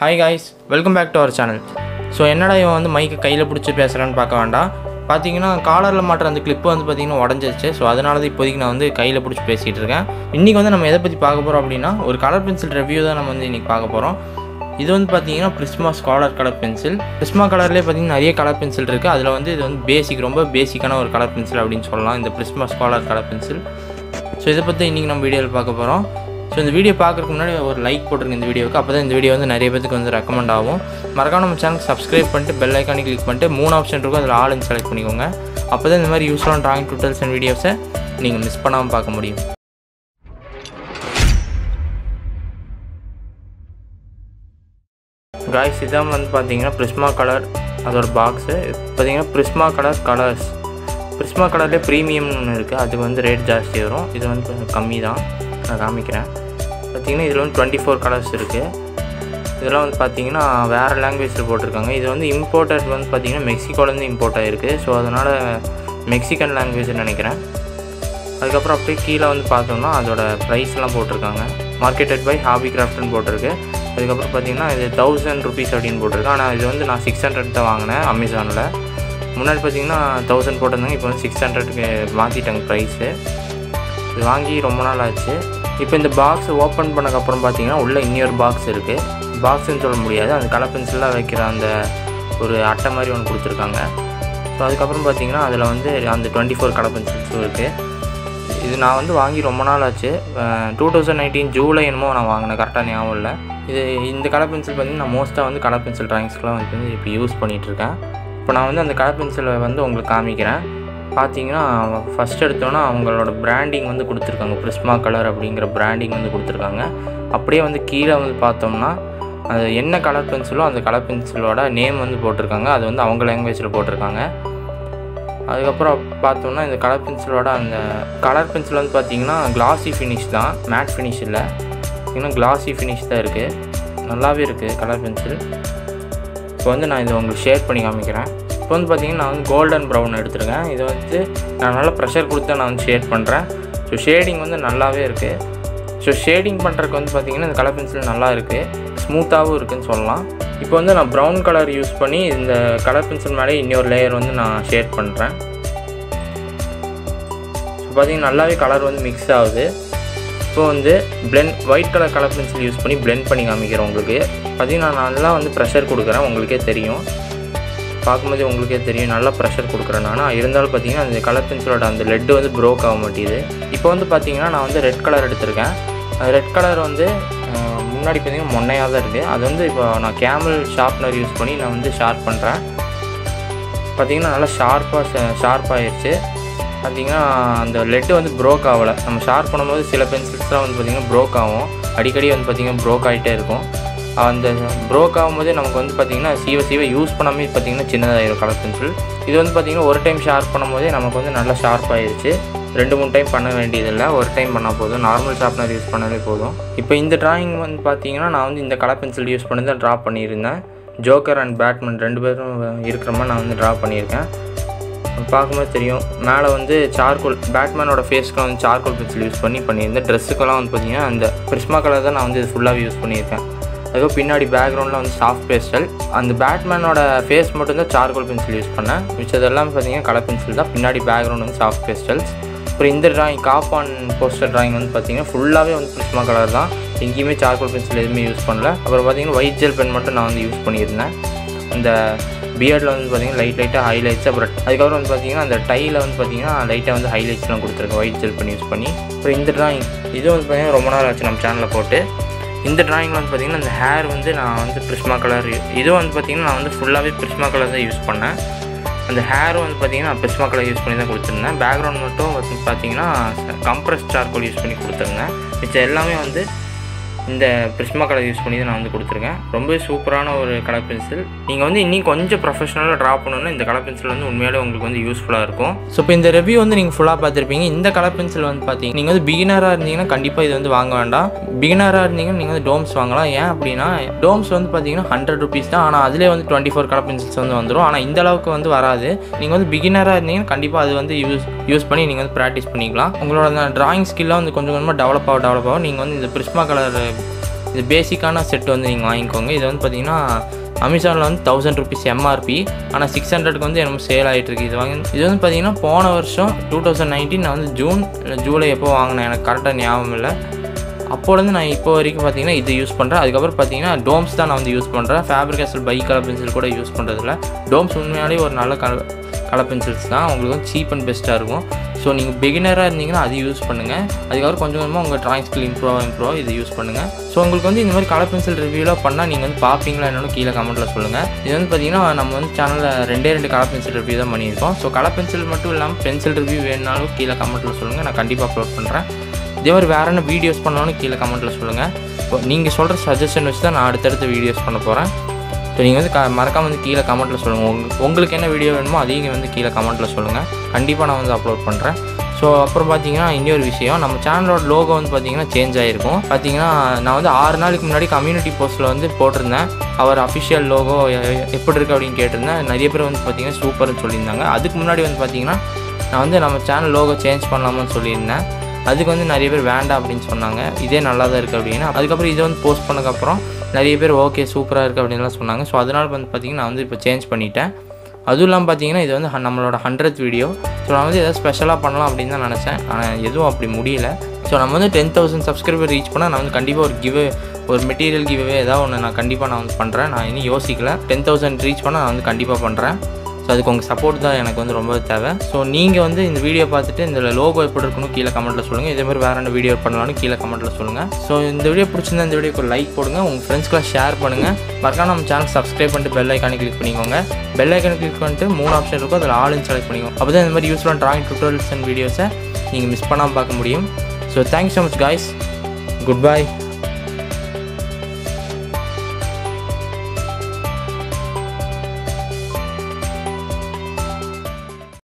Hi guys welcome back to our channel so என்னடா இவன் வந்து மைக்கை கையில் பிடிச்சி பேசுகிறான்னு பார்க்க வேண்டாம். பார்த்தீங்கன்னா காலரில் மாட்டுற அந்த கிளிப்பு வந்து பார்த்தீங்கன்னா உடஞ்சிருச்சு. ஸோ அதனால தான் இப்போதைக்கு நான் வந்து கையில் பிடிச்சி பேசிகிட்டு இருக்கேன். இன்றைக்கி வந்து நம்ம எதை பற்றி பார்க்க போகிறோம் அப்படின்னா ஒரு கலர் பென்சில் ரிவ்யூ தான் நம்ம வந்து இன்றைக்கி பார்க்க போகிறோம் இது வந்து பார்த்தீங்கன்னா Prisma scholar colour pencil Prisma கலர்லேயே பார்த்தீங்கன்னா நிறைய கலர் பென்சில் இருக்குது அதில் வந்து இது வந்து பேசிக் ரொம்ப பேசிக்கான ஒரு கலர் பென்சில் அப்படின்னு சொல்லலாம். இந்த Prisma scholar colour pencil so இதை பற்றி இன்றைக்கி நம்ம வீடியோவில் பார்க்க போகிறோம் ஸோ இந்த வீடியோ பார்க்குறதுக்கு முன்னாடி ஒரு லைக் போட்டுருங்க இந்த வீடியோவுக்கு அப்போ தான் இந்த வீடியோ வந்து நிறைய பேருக்கு வந்து ரெக்கமெண்ட் ஆகும். மறக்காம நம்ம சேனலுக்கு சப்ஸ்கிரைப் பண்ணிட்டு பெல் ஐக்கானி கிளிக் பண்ணிட்டு மூணு ஆப்ஷன் இருக்கும். அதில் ஆளுன்னு செலக்ட் பண்ணிக்கோங்க. அப்போ தான் இந்த மாதிரி யூஸ்ஃபுல்லான ட்ராயிங் டுட்டல்ஸ் அண்ட் வீடியோஸை நீங்கள் மிஸ் பண்ணாமல் பார்க்க முடியும். காய்ஸ் இதான் வந்து பார்த்தீங்கன்னா பிரிஸ்மா கலர் அதோட பாக்ஸு பார்த்தீங்கன்னா பிரிஸ்மா கலர் கலர்ஸ் பிரிஸ்மா கலர்லேயே ப்ரீமியம்னு ஒன்று இருக்குது அதுக்கு வந்து ரேட் ஜாஸ்தி வரும். இது வந்து கொஞ்சம் கம்மி தான் நான் காமிக்கிறேன். பார்த்தீங்கன்னா இதில் வந்து டுவெண்ட்டி ஃபோர் கலர்ஸ் இருக்குது இதெல்லாம் வந்து பார்த்திங்கன்னா வேறு லாங்குவேஜில் போட்டிருக்காங்க. இது வந்து இம்போர்ட்டட் வந்து பார்த்தீங்கன்னா மெக்சிகோலேருந்து இம்போர்ட் ஆகிருக்கு ஸோ அதனால் மெக்சிகன் லாங்குவேஜ்னு நினைக்கிறேன். அதுக்கப்புறம் அப்படியே கீழே வந்து பார்த்தோம்னா அதோட ப்ரைஸ்லாம் போட்டிருக்காங்க. மார்க்கெட்டட் பை ஹாபி கிராஃப்ட்னு போட்டிருக்கு. அதுக்கப்புறம் பார்த்தீங்கன்னா இது தௌசண்ட் ருபீஸ் அப்படின்னு போட்டிருக்கு. ஆனால் இது வந்து நான் சிக்ஸ் ஹண்ட்ரட் தான் வாங்கினேன் அமேசானில் முன்னாடி பார்த்தீங்கன்னா தௌசண்ட் போட்டிருந்தாங்க. இப்போ வந்து சிக்ஸ் ஹண்ட்ரட்க்கு மாற்றிட்டாங்க ப்ரைஸு இது வாங்கி ரொம்ப நாள் ஆச்சு இப்போ இந்த பாக்ஸ் ஓப்பன் பண்ணக்கப்புறம் பார்த்தீங்கன்னா உள்ளே இன்னொரு பாக்ஸ் இருக்குது பாக்ஸுன்னு சொல்ல முடியாது. அந்த கலர் பென்சிலாக வைக்கிற அந்த ஒரு அட்டை மாதிரி ஒன்று கொடுத்துருக்காங்க. ஸோ அதுக்கப்புறம் பார்த்தீங்கன்னா அதில் வந்து அந்த டுவெண்ட்டி ஃபோர் கலர் பென்சில்ஸும் இருக்குது இது நான் வந்து வாங்கி ரொம்ப நாள் ஆச்சு டூ தௌசண்ட் நைன்டீன் ஜூலை என்னமோ நான் வாங்கினேன். கரெக்டாக ஞாபகம் இல்லை. இது இந்த கலர் பென்சில் பார்த்தீங்கன்னா நான் மோஸ்ட்டாக வந்து கலர் பென்சில் ட்ராயிங்ஸ்க்கெலாம் வந்து இப்போ யூஸ் பண்ணிகிட்ருக்கேன் இப்போ நான் வந்து அந்த கலர் பென்சிலை வந்து உங்களுக்கு காமிக்கிறேன். பார்த்தீங்கன்னா ஃபஸ்ட் எடுத்தோன்னா அவங்களோட பிராண்டிங் வந்து கொடுத்துருக்காங்க. பிரிஸ்மா கலர் அப்படிங்கிற பிராண்டிங் வந்து கொடுத்துருக்காங்க. அப்படியே வந்து கீழே வந்து பார்த்தோம்னா அது என்ன கலர் பென்சிலோ அந்த கலர் பென்சிலோட நேம் வந்து போட்டிருக்காங்க. அது வந்து அவங்க லாங்குவேஜில் போட்டிருக்காங்க. அதுக்கப்புறம் பார்த்தோம்னா இந்த கலர் பென்சிலோட அந்த கலர் பென்சில் வந்து பார்த்தீங்கன்னா கிளாஸி ஃபினிஷ் தான். மேட் ஃபினிஷ் இல்லை. பார்த்தீங்கன்னா கிளாஸி ஃபினிஷ் தான் இருக்குது நல்லாவே இருக்குது கலர் பென்சில் இப்போ வந்து நான் இதை உங்களுக்கு ஷேர் பண்ணி காமிக்கிறேன். இப்போ வந்து பார்த்தீங்கன்னா நான் வந்து கோல்டன் ப்ரௌன் எடுத்துருக்கேன். இதை வந்து நான் நல்லா ப்ரெஷர் கொடுத்து நான் வந்து ஷேட் பண்ணுறேன் ஸோ ஷேடிங் வந்து நல்லாவே இருக்குது ஸோ ஷேடிங் பண்ணுறதுக்கு வந்து பார்த்திங்கன்னா இந்த கலர் பென்சில் நல்லா இருக்குது ஸ்மூத்தாகவும் இருக்குதுன்னு சொல்லலாம். இப்போ வந்து நான் ப்ரௌன் கலர் யூஸ் பண்ணி இந்த கலர் பென்சில் மேலே இன்னொரு லேயர் வந்து நான் ஷேட் பண்ணுறேன் ஸோ பார்த்தீங்கன்னா நல்லாவே கலர் வந்து மிக்ஸ் ஆகுது. இப்போ வந்து blend white colour colour pencil use பண்ணி பிளெண்ட் பண்ணி காமிக்கிறேன் உங்களுக்கு. பார்த்தீங்கன்னா நான் நல்லா வந்து ப்ரெஷர் கொடுக்குறேன். உங்களுக்கே தெரியும். பார்க்கும்போது உங்களுக்கே தெரியும் நல்லா ப்ரெஷர் கொடுக்குறேன் நான். இருந்தாலும் பார்த்தீங்கன்னா அந்த கலர் பென்சிலோட அந்த லெட்டு வந்து ப்ரோக் ஆக மாட்டேங்குது. இப்போ வந்து பார்த்தீங்கன்னா நான் வந்து ரெட் கலர் எடுத்திருக்கேன். அந்த ரெட் கலர் வந்து முன்னாடி பார்த்தீங்கன்னா மொன்னையாக தான் இருக்குது அது வந்து இப்போ நான் கேமல் ஷார்ப்னர் யூஸ் பண்ணி நான் வந்து ஷார்ப் பண்ணுறேன் பார்த்திங்கன்னா நல்லா ஷார்ப்பாக ஷார்ப்பாகிடுச்சு பார்த்திங்கன்னா அந்த லெட்டு வந்து ப்ரோக் ஆகலை. நம்ம ஷார்ப் பண்ணும்போது சில பென்சில்ஸ்லாம் வந்து பார்த்திங்கன்னா ப்ரோக் ஆகும். அடிக்கடி வந்து பார்த்திங்கன்னா ப்ரோக் ஆகிட்டே இருக்கும். அந்த ப்ரோக் ஆகும்போதே நமக்கு வந்து பார்த்திங்கன்னா சீவ சீவை யூஸ் பண்ணாமே பார்த்திங்கன்னா சின்னதாகிடும் கலர் பென்சில் இது வந்து பார்த்திங்கன்னா ஒரு டைம் ஷார்ப் பண்ணும்போதே நமக்கு வந்து நல்லா ஷார்ப் ஆயிடுச்சு ரெண்டு மூணு டைம் பண்ண வேண்டியதில்லை. ஒரு டைம் பண்ணால் போதும். நார்மல் ஷார்ப்னர் யூஸ் பண்ணாலே போதும். இப்போ இந்த ட்ராயிங் வந்து பார்த்திங்கன்னா நான் வந்து இந்த கலர் பென்சில் யூஸ் பண்ணி தான் ட்ரா பண்ணியிருந்தேன். ஜோக்கர் அண்ட் பேட்மேன் ரெண்டு பேரும் இருக்கிற மாதிரி நான் வந்து ட்ரா பண்ணியிருக்கேன். பார்க்கும்போது தெரியும். மேலே வந்து சார்கோல் பேட்மேனோட ஃபேஸ்க்கு வந்து சார்கோல் பென்சில் யூஸ் பண்ணி பண்ணியிருந்தேன். ட்ரெஸ்ஸுக்கெல்லாம் வந்து பார்த்திங்கன்னா அந்த பிரிஸ்மா கலர் தான் நான் வந்து இது ஃபுல்லாகவே யூஸ் பண்ணியிருக்கேன். அதுக்கப்புறம் பின்னாடி பேக்ரவுண்டில் வந்து சாஃப்ட் பேஸ்டல் அந்த பேட்மேனோட ஃபேஸ் மட்டும்தான் சார்கோல் பென்சில் யூஸ் பண்ணேன். மிச்சதெல்லாம் பார்த்தீங்கன்னா கலர் பென்சில் தான். பின்னாடி பேக்ரவுண்ட் வந்து சாஃப்ட் பேஸ்டல்ஸ் அப்புறம் இந்த ட்ராயிங் காப்பான் போஸ்டர் ட்ராயிங் வந்து பார்த்திங்கன்னா ஃபுல்லாகவே வந்து பிரிஸ்மா கலர் தான். எங்கேயுமே சார்கோல் பென்சில் எதுவுமே யூஸ் பண்ணல. அப்புறம் பார்த்தீங்கன்னா ஒயிட் ஜெல் பென் மட்டும் நான் வந்து யூஸ் பண்ணியிருந்தேன். அந்த பியர்டில் வந்து பார்த்திங்கன்னா லைட் லைட்டாக ஹைலைட்ஸ் அப்புறம் அதுக்கப்புறம் வந்து பார்த்திங்கன்னா அந்த டையில் வந்து பார்த்திங்கன்னா லைட்டாக வந்து ஹைலைட்ஸ்லாம் கொடுத்துருக்கேன். ஒயிட் ஜெல் பண்ணி யூஸ் பண்ணி. அப்புறம் இந்த ட்ராயிங் இதுவும் வந்து பார்த்திங்கன்னா ரொம்ப நாள் ஆச்சு நம்ம சேனலில் போட்டு. இந்த ட்ராயிங்கில் வந்து பார்த்திங்கன்னா இந்த ஹேர் வந்து நான் வந்து பிரிஸ்மா கலர் இதுவும் வந்து பார்த்திங்கன்னா நான் வந்து ஃபுல்லாகவே பிரிஸ்மா கலர் தான் யூஸ் பண்ணேன். அந்த ஹேரும் வந்து பார்த்திங்கன்னா நான் பிரிஸ்மா கலர் யூஸ் பண்ணி தான் கொடுத்துருந்தேன். பேக்ரவுண்ட் மட்டும் வந்து பார்த்திங்கன்னா கம்ப்ரஸ் சார்கோல் யூஸ் பண்ணி கொடுத்துருந்தேன். மிச்சம் எல்லாமே வந்து இந்த பிரிஸ்மா கலர் யூஸ் பண்ணி தான் நான் வந்து கொடுத்துருக்கேன். ரொம்பவே சூப்பரான ஒரு கலர் பென்சில் நீங்கள் வந்து இன்னும் கொஞ்சம் ப்ரொஃபஷனலாக ட்ரா பண்ணணும்னா இந்த கலர் பென்சில் வந்து உண்மையாலே உங்களுக்கு வந்து யூஸ்ஃபுல்லாக இருக்கும். ஸோ இப்போ இந்த ரிவ்யூ வந்து நீங்கள் ஃபுல்லாக பார்த்துருப்பீங்க. இந்த கலர் பென்சில் வந்து பார்த்தீங்க நீங்கள் வந்து பிகினராக இருந்தீங்கன்னா கண்டிப்பாக இது வந்து வாங்க வேண்டாம். பிகினராக இருந்தீங்கன்னா நீங்கள் வந்து டோம்ஸ் வாங்கலாம். ஏன் அப்படின்னா டோம்ஸ் வந்து பார்த்தீங்கன்னா ஹண்ட்ரட் ருபீஸ் தான். ஆனால் அதிலே வந்து டுவெண்ட்டி ஃபோர் கலர் பென்சில்ஸ் வந்து வந்துடும் ஆனால் இந்த அளவுக்கு வந்து வராது. நீங்கள் வந்து பிகினராக இருந்தீங்கன்னா கண்டிப்பாக அது வந்து யூஸ் யூஸ் பண்ணி நீங்கள் வந்து ப்ராக்டிஸ் பண்ணிக்கலாம். உங்களோட அந்த ட்ராயிங் ஸ்கில்லாக வந்து கொஞ்சம் கொஞ்சமாக டெவலப் ஆகும் டெவலப் ஆகும் நீங்கள் வந்து இந்த பிரிஸ்மா கலர் இது பேசிக்கான செட் வந்து நீங்கள் வாங்கிக்கோங்க. இது வந்து பார்த்தீங்கன்னா அமேசானில் வந்து தௌசண்ட் ருபீஸ் எம்ஆர்பி ஆனால் சிக்ஸ் ஹண்ட்ரட்க்கு வந்து எனக்கு சேல் ஆகிட்டுருக்கு இது வாங்கி இது வந்து பார்த்தீங்கன்னா போன வருஷம் டூ தௌசண்ட் நைன்டீன் நான் வந்து ஜூன் இல்லை ஜூலை எப்போ வாங்கினேன். எனக்கு கரெக்டாக ஞாபகம் இல்லை. அப்போலேருந்து நான் இப்போ வரைக்கும் பார்த்தீங்கன்னா இது யூஸ் பண்ணுறேன் அதுக்கப்புறம் பார்த்தீங்கன்னா டோம்ஸ் தான் நான் வந்து யூஸ் பண்ணுறேன் Faber Castell by colour pencil கூட யூஸ் பண்ணுறதில்ல டோம்ஸ் உண்மையாலே ஒரு நல்ல கலர் கலர் பென்சில்ஸ் தான். உங்களுக்கு வந்து சீப் அண்ட் பெஸ்ட்டாக இருக்கும். ஸோ நீங்கள் பிகினராக இருந்தீங்கன்னா அது யூஸ் பண்ணுங்கள் அதுக்கப்புறம் கொஞ்சம் கொஞ்சமாக உங்கள் ட்ராயிங் ஸ்கில் இம்ப்ரூவ் இம்ப்ரூவ் இது யூஸ் பண்ணுங்கள் ஸோ உங்களுக்கு வந்து இந்த மாதிரி கலர் பென்சில் ரிவ்யூலாம் பண்ணால் நீங்கள் வந்து பார்ப்பீங்களா என்னன்னு கீழே கமெண்ட்டில் சொல்லுங்கள் இது வந்து பார்த்தீங்கன்னா நம்ம வந்து சேனலில் ரெண்டே ரெண்டு கலர் பென்சில் ரிவ்யூ தான் பண்ணியிருக்கோம். ஸோ கலர் பென்சில் மட்டும் இல்லாமல் பென்சில் ரிவ்யூ வேணுனாலும் கீழே கமெண்ட்டில் சொல்லுங்கள் நான் கண்டிப்பாக அப்லோட் பண்ணுறேன் இதே மாதிரி வேறு என்ன வீடியோஸ் பண்ணணும்னு கீழே கமெண்ட்டில் சொல்லுங்கள் இப்போ நீங்கள் சொல்கிற சஜஷன் வச்சு தான் நான் அடுத்தடுத்த வீடியோஸ் பண்ண போகிறேன் ஸோ நீங்கள் வந்து க மறக்காம வந்து கீழே கமெண்ட்டில் சொல்லுங்கள் உங்க உங்களுக்கு என்ன வீடியோ வேணுமோ அதையும் வந்து கீழே கமெண்ட்டில் சொல்லுங்கள் கண்டிப்பாக நான் வந்து அப்லோட் பண்ணுறேன் ஸோ அப்புறம் பார்த்தீங்கன்னா இன்னொரு விஷயம். நம்ம சேனலோட லோகோ வந்து பார்த்தீங்கன்னா சேஞ்ச் ஆகிருக்கும் பார்த்தீங்கன்னா நான் வந்து ஆறு நாளைக்கு முன்னாடி கம்யூனிட்டி போஸ்ட்டில் வந்து போட்டிருந்தேன். அவர் அஃபிஷியல் லோகோ எப்படி இருக்குது அப்படின்னு கேட்டிருந்தேன். நிறைய பேர் வந்து பார்த்தீங்கன்னா சூப்பர்னு சொல்லியிருந்தாங்க. அதுக்கு முன்னாடி வந்து பார்த்தீங்கன்னா நான் வந்து நம்ம சேனல் லோகோ சேஞ்ச் பண்ணலாமான்னு சொல்லியிருந்தேன். அதுக்கு வந்து நிறைய பேர் வேண்டாம் அப்படின்னு சொன்னாங்க. இதே நல்லா தான் இருக்குது அப்படின்னா அதுக்கப்புறம் இதை வந்து போஸ்ட் பண்ணக்கப்புறம் நிறைய பேர் ஓகே சூப்பராக இருக்குது அப்படின்லாம் சொன்னாங்க. ஸோ அதனால் வந்து பார்த்திங்கன்னா நான் வந்து இப்போ சேஞ்ச் பண்ணிட்டேன். அதுவும் இல்லாமல் பார்த்தீங்கன்னா இது வந்து நம்மளோட ஹண்ட்ரட் வீடியோ ஸோ நான் வந்து எதாவது ஸ்பெஷலாக பண்ணலாம் அப்படின்னு தான் நினச்சேன். ஆனால் எதுவும் அப்படி முடியல. ஸோ நம்ம வந்து டென் தௌசண்ட் சப்ஸ்கிரைபர் ரீச் பண்ணால் நான் வந்து கண்டிப்பாக ஒரு கிவ் ஒரு மெட்டீரியல் கிவ்வே ஏதாவது ஒன்று நான் கண்டிப்பாக நான் வந்து பண்ணுறேன் நான் இன்னும் யோசிக்கல. டென் தௌசண்ட் ரீச் பண்ணால் நான் வந்து கண்டிப்பாக பண்ணுறேன் ஸோ அதுக்கு உங்கள் சப்போர்ட் தான் எனக்கு வந்து ரொம்ப தேவை. ஸோ நீங்கள் வந்து இந்த வீடியோ பார்த்துட்டு இந்த லோகோ எப்படி இருக்கணும் கீழே கமெண்ட்டில் சொல்லுங்கள் இதே மாதிரி வேறு என்ன வீடியோ பண்ணலாம்னு கீழே கமெண்ட்டில் சொல்லுங்கள் ஸோ இந்த வீடியோ பிடிச்சிருந்தா இந்த வீடியோக்கு ஒரு லைக் போடுங்க. உங்கள் ஃப்ரெண்ட்ஸ்க்குலாம் ஷேர் பண்ணுங்கள் மறக்காம நம்ம சேனல் சப்ஸ்கிரைப் பண்ணிட்டு பெல் ஐக்கானே கிளிக் பண்ணிக்கோங்க. பெல் ஐக்கானே கிளிக் பண்ணிட்டு மூணு ஆப்ஷன் இருக்கும். அதில் ஆளுன்னு செலக்ட் பண்ணிக்கோங்க. அப்போ தான் இந்த மாதிரி யூஸ்ஃபுல்லான ட்ராயிங் டுட்டோரியல்ஸ் அண்ட் வீடியோஸை நீங்கள் மிஸ் பண்ணாமல் பார்க்க முடியும். So thank you so much guys good bye